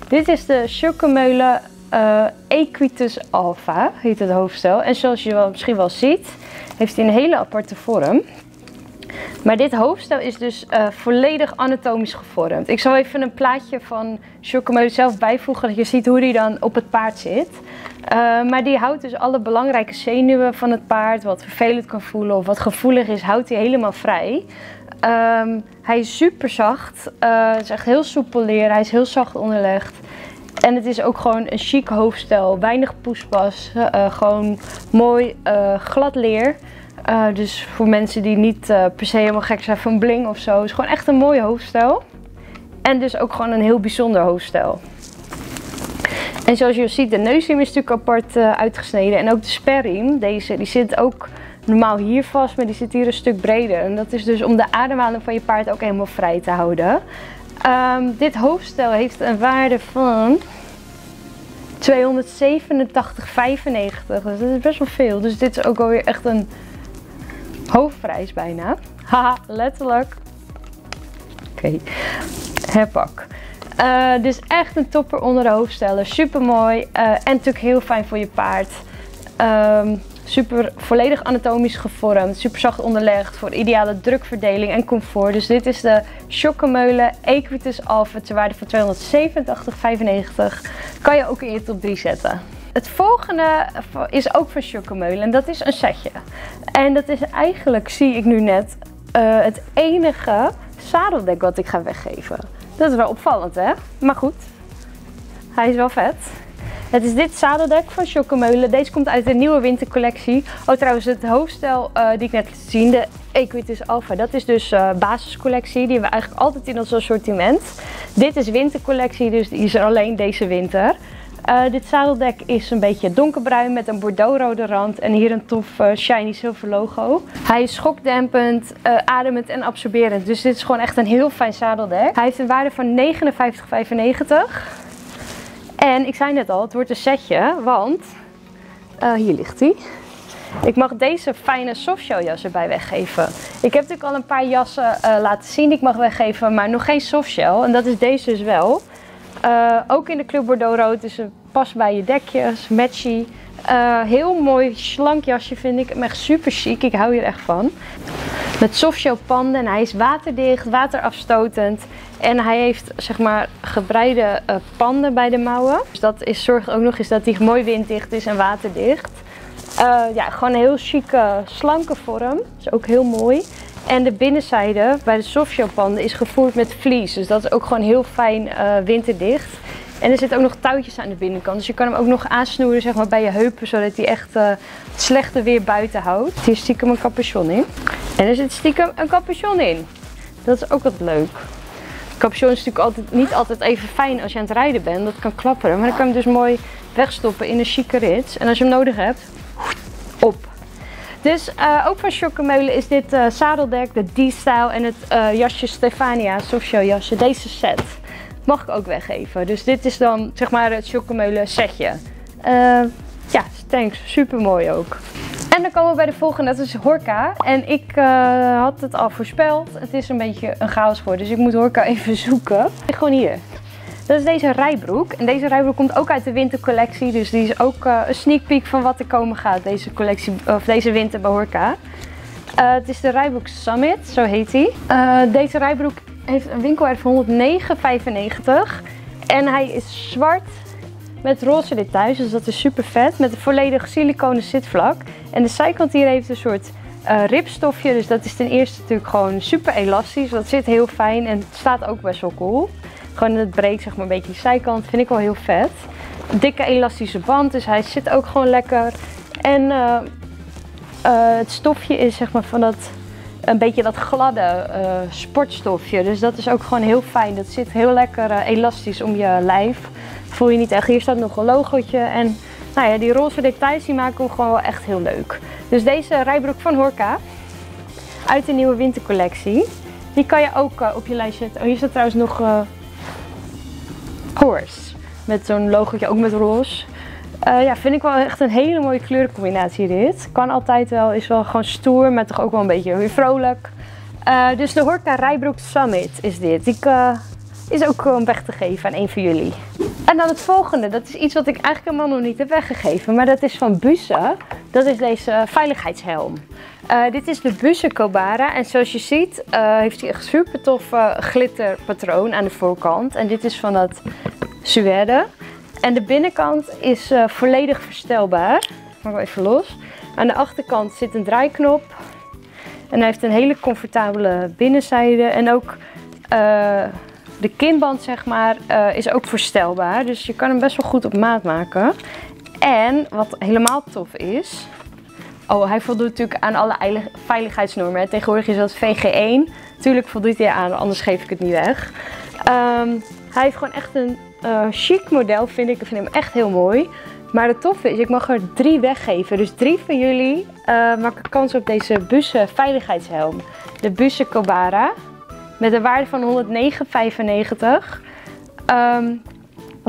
Dit is de Chockemeulen uh, Equitus Alpha, heet het hoofdstel. En zoals je wel, misschien wel ziet, heeft hij een hele aparte vorm. Maar dit hoofdstel is dus uh, volledig anatomisch gevormd. Ik zal even een plaatje van Chocomode zelf bijvoegen, dat je ziet hoe die dan op het paard zit. Uh, maar die houdt dus alle belangrijke zenuwen van het paard, wat vervelend kan voelen of wat gevoelig is, houdt hij helemaal vrij. Um, hij is super zacht, uh, het is echt heel soepel leer, hij is heel zacht onderlegd. En het is ook gewoon een chic hoofdstel, weinig poespas, gewoon mooi glad leer. Uh, dus voor mensen die niet uh, per se helemaal gek zijn van bling of zo. is gewoon echt een mooi hoofdstel. En dus ook gewoon een heel bijzonder hoofdstel. En zoals je ziet, de neusriem is natuurlijk apart uh, uitgesneden. En ook de sperriem, deze, die zit ook normaal hier vast, maar die zit hier een stuk breder. En dat is dus om de ademhaling van je paard ook helemaal vrij te houden. Um, dit hoofdstel heeft een waarde van 287,95. Dus dat is best wel veel. Dus dit is ook alweer echt een hoofdprijs bijna. Haha, letterlijk. Oké, herpak. Uh, dus echt een topper onder de hoofdstellen. Super mooi uh, en natuurlijk heel fijn voor je paard. Um, super volledig anatomisch gevormd, super zacht onderlegd voor ideale drukverdeling en comfort. Dus dit is de Schokkemeulen Equitus Alpha ter waarde van 287,95. Kan je ook in je top 3 zetten. Het volgende is ook van Schokkemeulen en dat is een setje. En dat is eigenlijk, zie ik nu net, uh, het enige zadeldek wat ik ga weggeven. Dat is wel opvallend hè? Maar goed, hij is wel vet. Het is dit zadeldek van Choccomeulen. Deze komt uit de nieuwe wintercollectie. Oh trouwens, het hoofdstel uh, die ik net liet zien, de Equitus Alpha, dat is dus uh, basiscollectie. Die hebben we eigenlijk altijd in ons assortiment. Dit is wintercollectie, dus die is er alleen deze winter. Uh, dit zadeldek is een beetje donkerbruin met een bordeauxrode rand en hier een tof shiny zilver logo. Hij is schokdempend, uh, ademend en absorberend. Dus dit is gewoon echt een heel fijn zadeldek. Hij heeft een waarde van 59,95. En ik zei net al, het wordt een setje, want hier ligt hij. Ik mag deze fijne softshell jas erbij weggeven. Ik heb natuurlijk al een paar jassen laten zien die ik mag weggeven, maar nog geen softshell. En dat is deze dus wel. Ook in de kleur Bordeaux rood, dus het past bij je dekjes, matchy. Uh, heel mooi slank jasje vind ik. Echt super chic. Ik hou hier echt van. Met softshell panden. En hij is waterdicht, waterafstotend. En hij heeft zeg maar gebreide uh, panden bij de mouwen. Dus dat is, zorgt ook nog eens dat hij mooi winddicht is en waterdicht. Uh, ja, gewoon een heel chique, slanke vorm. Is ook heel mooi. En de binnenzijde bij de softshell panden is gevoerd met vlies. Dus dat is ook gewoon heel fijn winterdicht. En er zitten ook nog touwtjes aan de binnenkant. Dus je kan hem ook nog aansnoeren zeg maar, bij je heupen. Zodat hij echt uh, het slechte weer buiten houdt. Hier stiekem een capuchon in. En er zit stiekem een capuchon in. Dat is ook wat leuk. capuchon is natuurlijk altijd, niet altijd even fijn als je aan het rijden bent. Dat kan klapperen. Maar dan kan je hem dus mooi wegstoppen in een chique rits. En als je hem nodig hebt, op. Dus uh, ook van Choccomeulen is dit uh, zadeldek, de D-style en het jasje Stefania softshell jasje. Deze set mag ik ook weggeven. Dus dit is dan zeg maar het chocomeulen setje. Uh, ja, thanks. Super mooi ook. En dan komen we bij de volgende, dat is Horka. En ik uh, had het al voorspeld. Het is een beetje een chaos geworden, dus ik moet Horka even zoeken. Gewoon hier. Dat is deze rijbroek. En deze rijbroek komt ook uit de wintercollectie. Dus die is ook uh, een sneak peek van wat er komen gaat deze, collectie, of deze winter bij Horka. Het is de Rijbroek Summit, zo heet hij. deze rijbroek heeft een winkelwaarde van 109,95. En hij is zwart met roze details, dus dat is super vet. Met een volledig siliconen zitvlak. En de zijkant hier heeft een soort uh, ripstofje. Dus dat is ten eerste natuurlijk gewoon super elastisch. Dat zit heel fijn en staat ook best wel cool. Gewoon het breekt zeg maar een beetje die zijkant. Vind ik wel heel vet. Dikke elastische band, dus hij zit ook gewoon lekker. En uh, uh, het stofje is zeg maar van dat een beetje dat gladde uh, sportstofje. Dus dat is ook gewoon heel fijn. Dat zit heel lekker uh, elastisch om je lijf. Voel je niet echt. Hier staat nog een logootje. En nou ja, die roze details die maken hem gewoon wel echt heel leuk. Dus deze rijbroek van Horka. Uit de nieuwe wintercollectie. Die kan je ook uh, op je lijst zetten. Oh, hier staat trouwens nog Horse. Met zo'n logootje, ook met roze. Uh, ja, vind ik wel echt een hele mooie kleurencombinatie dit. Kan altijd wel, is wel gewoon stoer, maar toch ook wel een beetje weer vrolijk. Uh, dus de Horka Rijbroek Summit is dit. Die uh, is ook gewoon weg te geven aan een van jullie. En dan het volgende, dat is iets wat ik eigenlijk helemaal nog niet heb weggegeven. Maar dat is van Buse. Dat is deze veiligheidshelm. dit is de Buse Kobara. En zoals je ziet heeft hij een super tof glitterpatroon aan de voorkant. En dit is van dat Suède. En de binnenkant is uh, volledig verstelbaar. Maak wel even los. Aan de achterkant zit een draaiknop. En hij heeft een hele comfortabele binnenzijde. En ook uh, de kinband zeg maar uh, is ook verstelbaar. Dus je kan hem best wel goed op maat maken. En wat helemaal tof is... Oh, hij voldoet natuurlijk aan alle veiligheidsnormen. Tegenwoordig is dat VG1. Tuurlijk voldoet hij aan, anders geef ik het niet weg. Um, Hij heeft gewoon echt een uh, chic model, vind ik. Ik vind hem echt heel mooi. Maar het toffe is, ik mag er drie weggeven. Dus drie van jullie uh, maken kans op deze Busse veiligheidshelm. De Busse Kobara. Met een waarde van 109,95. Um,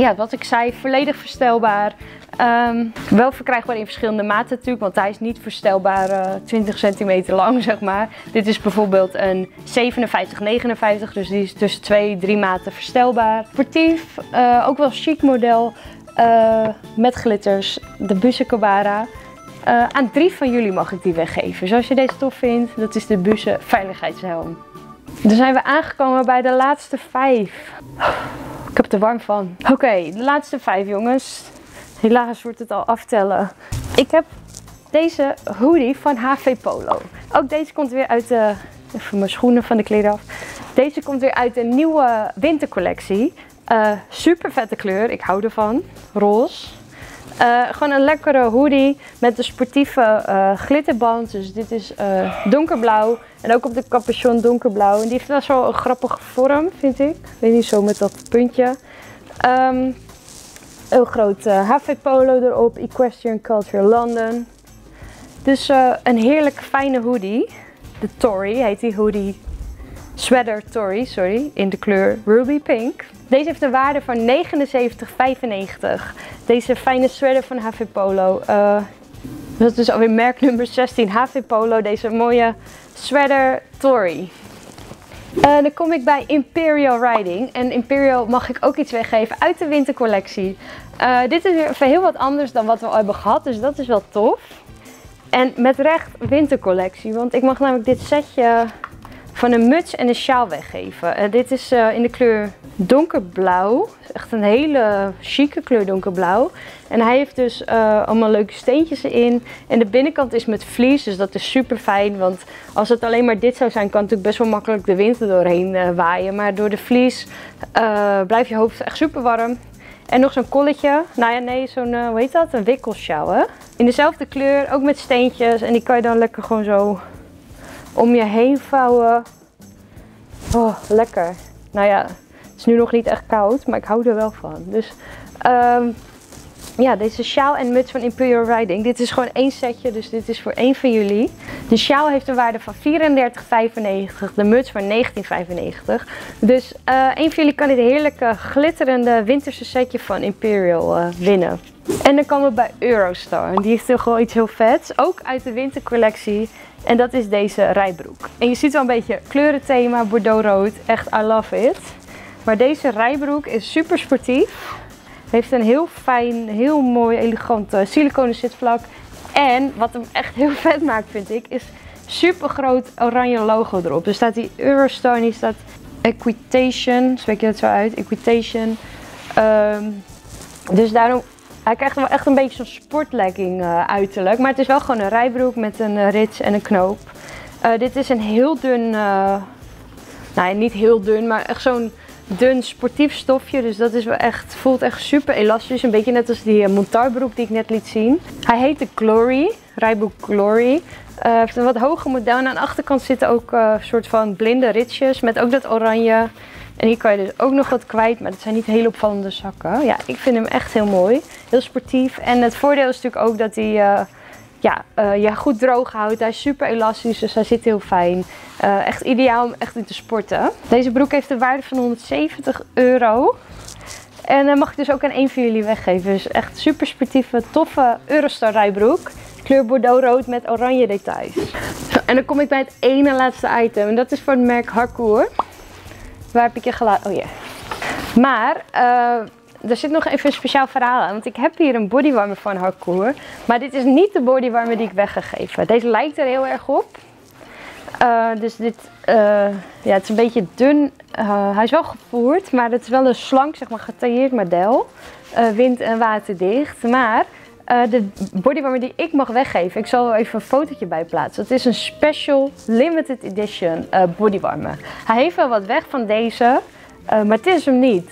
ja, wat ik zei, volledig verstelbaar. Um, wel verkrijgbaar in verschillende maten natuurlijk, want hij is niet verstelbaar uh, 20 centimeter lang, zeg maar. Dit is bijvoorbeeld een 57, 59, dus die is tussen 2, 3 maten verstelbaar. Sportief, uh, ook wel chic model, uh, met glitters, de Busse Kobara. Uh, aan drie van jullie mag ik die weggeven. Zoals je deze tof vindt, dat is de Busse veiligheidshelm. Dan zijn we aangekomen bij de laatste vijf. Heb er warm van. Oké, de laatste vijf jongens. Helaas wordt het al aftellen. Ik heb deze hoodie van HV Polo. Ook deze komt weer uit de... Even mijn schoenen van de kleren af. Deze komt weer uit een nieuwe wintercollectie. Uh, super vette kleur, ik hou ervan. Roze. Uh, gewoon een lekkere hoodie met een sportieve uh, glitterband. Dus dit is donkerblauw. En ook op de capuchon donkerblauw. En die heeft wel een grappige vorm, vind ik. Weet niet, zo met dat puntje. Um, heel groot HV Polo erop. Equestrian Culture London. Dus een heerlijk fijne hoodie. De Tory heet die hoodie. Sweater Tory, sorry. In de kleur Ruby Pink. Deze heeft een waarde van 79,95. Deze fijne sweater van HV Polo. Uh, dat is alweer merk nummer 16 HV Polo. Deze mooie sweater Tory. Uh, dan kom ik bij Imperial Riding. En Imperial mag ik ook iets weggeven uit de wintercollectie. Uh, dit is weer heel wat anders dan wat we al hebben gehad. Dus dat is wel tof. En met recht wintercollectie. Want ik mag namelijk dit setje van een muts en een sjaal weggeven. Uh, dit is uh, in de kleur donkerblauw. Echt een hele chique kleur donkerblauw. En hij heeft dus uh, allemaal leuke steentjes erin. En de binnenkant is met vlies, dus dat is super fijn. Want als het alleen maar dit zou zijn, kan natuurlijk best wel makkelijk de wind er doorheen waaien. Maar door de vlies blijft je hoofd echt super warm. En nog zo'n kolletje. Nou ja, nee, zo'n, hoe heet dat? Een wikkelsjaal, hè? In dezelfde kleur, ook met steentjes. En die kan je dan lekker gewoon zo om je heen vouwen. Oh, lekker. Nou ja, het is nu nog niet echt koud, maar ik hou er wel van. Dus um, ja, deze sjaal en muts van Imperial Riding. Dit is gewoon één setje, dus dit is voor één van jullie. De sjaal heeft een waarde van 34,95. De muts van 19,95. Dus één van jullie kan dit heerlijke glitterende winterse setje van Imperial uh, winnen. En dan komen we bij Eurostar. Die heeft toch wel iets heel vets. Ook uit de wintercollectie. En dat is deze rijbroek. En je ziet wel een beetje kleurenthema, bordeaux rood. Echt, I love it. Maar deze rijbroek is super sportief. Heeft een heel fijn, heel mooi, elegant siliconen zitvlak. En wat hem echt heel vet maakt, vind ik, is super groot oranje logo erop. Er staat die Eurostar en hier staat Equitation. Spreek je dat zo uit? Equitation. Um, dus daarom hij krijgt wel echt een beetje zo'n sportlegging uh, uiterlijk. Maar het is wel gewoon een rijbroek met een uh, rits en een knoop. Uh, dit is een heel dun, nou niet heel dun, maar echt zo'n dun sportief stofje. Dus dat is wel echt, voelt echt super elastisch. Een beetje net als die montarbroek die ik net liet zien. Hij heet de Glory, rijbroek Glory. Hij heeft een wat hoger model en aan de achterkant zitten ook soort van blinde ritsjes met ook dat oranje. En hier kan je dus ook nog wat kwijt, maar dat zijn niet heel opvallende zakken. Ja, ik vind hem echt heel mooi. Heel sportief. En het voordeel is natuurlijk ook dat hij uh, ja, uh, je goed droog houdt. Hij is super elastisch, dus hij zit heel fijn. Uh, echt ideaal om echt in te sporten. Deze broek heeft een waarde van 170 euro. En dan mag ik dus ook aan één van jullie weggeven. Dus echt super sportieve, toffe Eurostar rijbroek. Kleur bordeaux rood met oranje details. En dan kom ik bij het ene laatste item. En dat is voor het merk Harcourt. Waar heb ik je gelaten? Oh ja. Maar uh, er zit nog even een speciaal verhaal aan. Want ik heb hier een bodywarmer van Harcourt. Maar dit is niet de bodywarmer die ik weggegeven. Deze lijkt er heel erg op. Uh, dus dit, uh, ja, het is een beetje dun. hij is wel gevoerd, maar het is wel een slank, zeg maar, getailleerd model. wind- en waterdicht. Maar de bodywarmer die ik mag weggeven, ik zal er even een fotootje bij plaatsen. Het is een special limited edition uh, bodywarmer. Hij heeft wel wat weg van deze, uh, maar het is hem niet.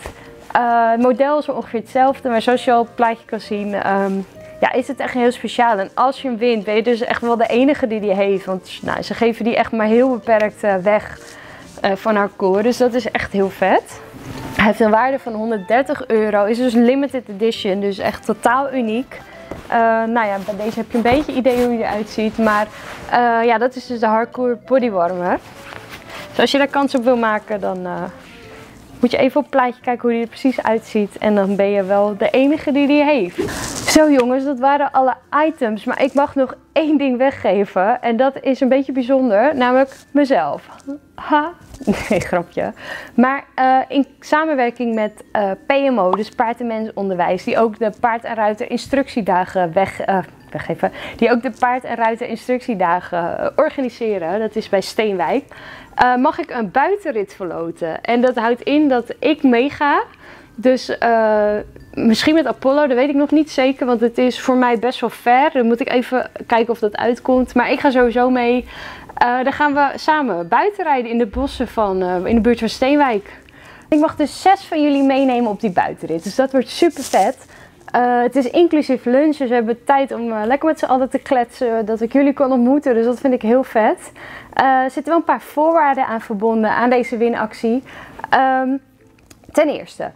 Het model is ongeveer hetzelfde, maar zoals je al op het plaatje kan zien, um, ja, is het echt heel speciaal. En als je hem wint, ben je dus echt wel de enige die die heeft. Want nou, ze geven die echt maar heel beperkt weg van haar core. Dus dat is echt heel vet. Hij heeft een waarde van 130 euro. Is dus limited edition, dus echt totaal uniek. Uh, nou ja, bij deze heb je een beetje idee hoe hij eruit ziet. Maar uh, ja, dat is dus de Hardcore Bodywarmer. Dus als je daar kans op wil maken, dan uh, moet je even op het plaatje kijken hoe die er precies uitziet. En dan ben je wel de enige die die heeft. Zo jongens, dat waren alle items. Maar ik mag nog één ding weggeven. En dat is een beetje bijzonder, namelijk mezelf. Ha, nee grapje. Maar uh, in samenwerking met uh, PMO, dus Paard en Mens Onderwijs, die ook de Paard en Ruiter instructiedagen weg, uh, weggeven. Die ook de Paard en Ruiter instructiedagen organiseren. Dat is bij Steenwijk. Mag ik een buitenrit verloten. En dat houdt in dat ik meega. Dus uh, misschien met Apollo, dat weet ik nog niet zeker. Want het is voor mij best wel ver. Dan moet ik even kijken of dat uitkomt. Maar ik ga sowieso mee. Uh, dan gaan we samen buitenrijden in de bossen van, in de buurt van Steenwijk. Ik mag dus zes van jullie meenemen op die buitenrit. Dus dat wordt super vet. Uh, het is inclusief lunch, dus we hebben tijd om uh, lekker met z'n allen te kletsen. Dat ik jullie kan ontmoeten, dus dat vind ik heel vet. Uh, er zitten wel een paar voorwaarden aan verbonden aan deze winactie. Um, ten eerste,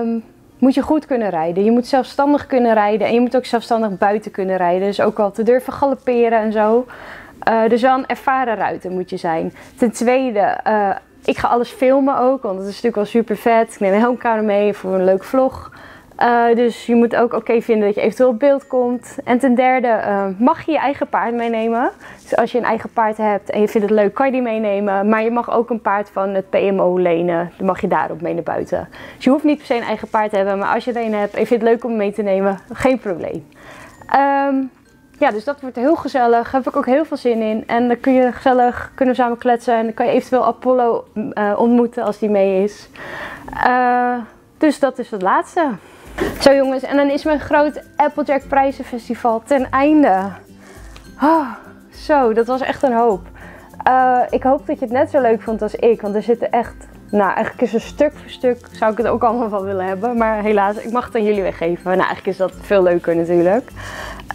um, moet je goed kunnen rijden. Je moet zelfstandig kunnen rijden en je moet ook zelfstandig buiten kunnen rijden. Dus ook al te durven galopperen en zo. Dus wel een ervaren ruiter moet je zijn. Ten tweede, ik ga alles filmen ook, want dat is natuurlijk wel super vet. Ik neem een helmcamera mee voor een leuk vlog. Uh, dus je moet ook oké vinden dat je eventueel op beeld komt. En ten derde uh, mag je je eigen paard meenemen. Dus als je een eigen paard hebt en je vindt het leuk, kan je die meenemen. Maar je mag ook een paard van het PMO lenen. Dan mag je daarop mee naar buiten. Dus je hoeft niet per se een eigen paard te hebben. Maar als je er een hebt en je vindt het leuk om mee te nemen, geen probleem. Um, ja, dus dat wordt heel gezellig. Daar heb ik ook heel veel zin in. En dan kun je gezellig, kunnen samen kletsen. En dan kan je eventueel Apollo uh, ontmoeten als die mee is. dus dat is het laatste. Zo jongens, en dan is mijn groot Applejack Prijzenfestival ten einde. Oh, zo, dat was echt een hoop. Uh, ik hoop dat je het net zo leuk vond als ik, want er zitten echt, nou eigenlijk is een stuk voor stuk, zou ik het ook allemaal van willen hebben. Maar helaas, ik mag het aan jullie weggeven. Nou, eigenlijk is dat veel leuker natuurlijk.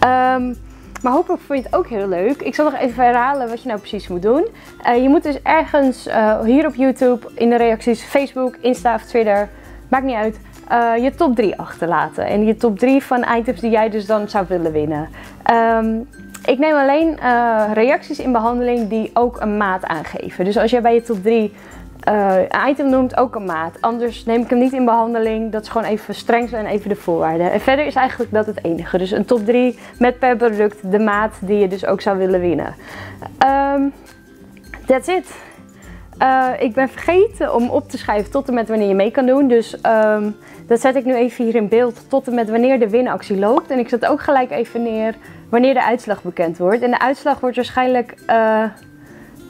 Um, maar hopelijk vond je het ook heel leuk. Ik zal nog even herhalen wat je nou precies moet doen. Uh, je moet dus ergens uh, hier op YouTube in de reacties, Facebook, Insta of Twitter, maakt niet uit, uh, je top 3 achterlaten. En je top 3 van items die jij dus dan zou willen winnen. Um, ik neem alleen uh, reacties in behandeling die ook een maat aangeven. Dus als jij bij je top 3 uh, een item noemt, ook een maat. Anders neem ik hem niet in behandeling. Dat is gewoon even streng en even de voorwaarden. En verder is eigenlijk dat het enige. Dus een top 3 met per product de maat die je dus ook zou willen winnen. Um, that's it. Ik ben vergeten om op te schrijven tot en met wanneer je mee kan doen. Dus um, dat zet ik nu even hier in beeld tot en met wanneer de winactie loopt. En ik zet ook gelijk even neer wanneer de uitslag bekend wordt. En de uitslag wordt waarschijnlijk uh,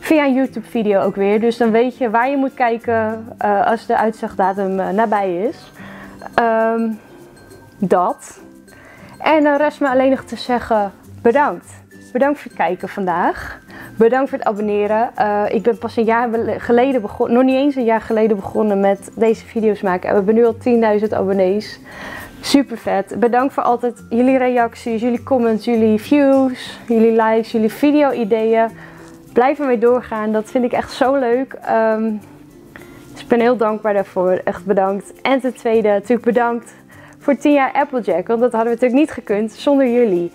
via een YouTube video ook weer. Dus dan weet je waar je moet kijken uh, als de uitslagdatum uh, nabij is. Um, dat. En dan rest me alleen nog te zeggen bedankt. Bedankt voor het kijken vandaag. Bedankt voor het abonneren. Uh, ik ben pas een jaar geleden begonnen, nog niet eens een jaar geleden begonnen met deze video's maken. En we hebben nu al 10.000 abonnees. Super vet. Bedankt voor altijd jullie reacties, jullie comments, jullie views, jullie likes, jullie video-ideeën. Blijf ermee doorgaan. Dat vind ik echt zo leuk. Um, dus ik ben heel dankbaar daarvoor. Echt bedankt. En ten tweede natuurlijk bedankt voor 10 jaar Applejack. Want dat hadden we natuurlijk niet gekund zonder jullie.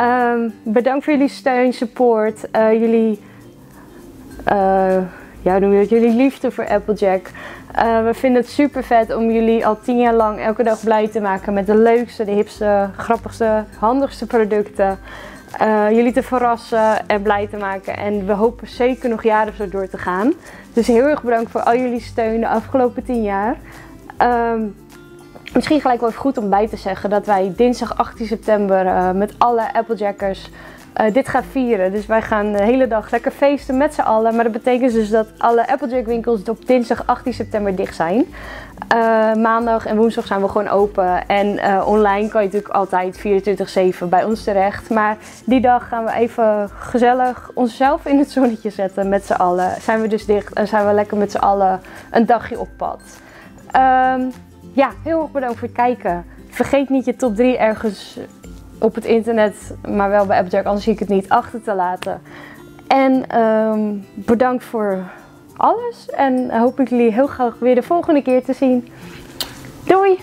Um, bedankt voor jullie steun, support, uh, jullie, uh, ja, noem je het, jullie liefde voor Applejack. Uh, we vinden het super vet om jullie al tien jaar lang elke dag blij te maken met de leukste, de hipste, grappigste, handigste producten. jullie te verrassen en blij te maken. En we hopen zeker nog jaren zo door te gaan. Dus heel erg bedankt voor al jullie steun de afgelopen tien jaar. Um, Misschien gelijk wel even goed om bij te zeggen dat wij dinsdag 18 september uh, met alle Applejackers uh, dit gaan vieren. Dus wij gaan de hele dag lekker feesten met z'n allen. Maar dat betekent dus dat alle Applejack winkels op dinsdag 18 september dicht zijn. Uh, maandag en woensdag zijn we gewoon open. En online kan je natuurlijk altijd 24-7 bij ons terecht. Maar die dag gaan we even gezellig onszelf in het zonnetje zetten met z'n allen. Zijn we dus dicht en zijn we lekker met z'n allen een dagje op pad. Um, ja, heel erg bedankt voor het kijken. Vergeet niet je top 3 ergens op het internet, maar wel bij Applejack, anders zie ik het niet, achter te laten. En um, bedankt voor alles. En hoop ik jullie heel graag weer de volgende keer te zien. Doei!